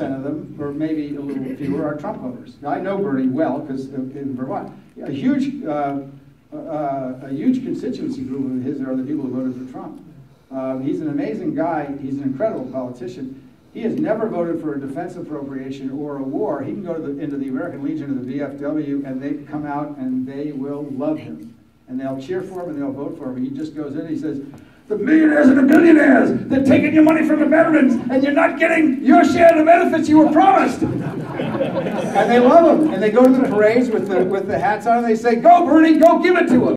of them, or maybe a little fewer, are Trump voters. I know Bernie well because in Vermont, a huge, uh, uh, a huge constituency group of his are the people who voted for Trump. Uh, he's an amazing guy. He's an incredible politician. He has never voted for a defense appropriation or a war. He can go to the, into the American Legion or the VFW and they come out and they will love him. And they'll cheer for him and they'll vote for him. He just goes in and he says, the millionaires and the billionaires, they're taking your money from the veterans and you're not getting your share of the benefits you were promised. and they love them, And they go to the parades with the, with the hats on and they say, go Bernie, go give it to him.